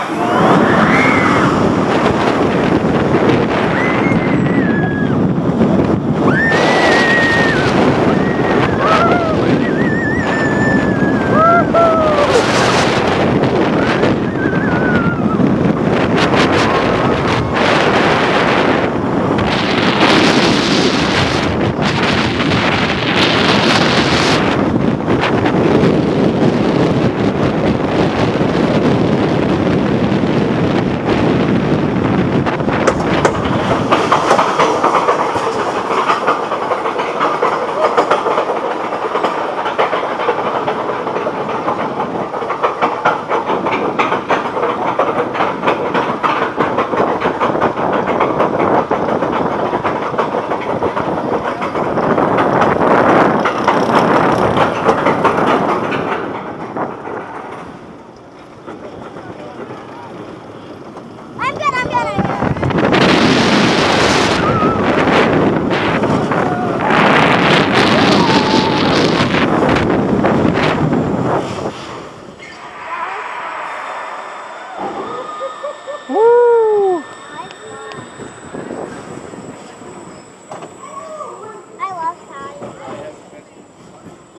Amen. Woo!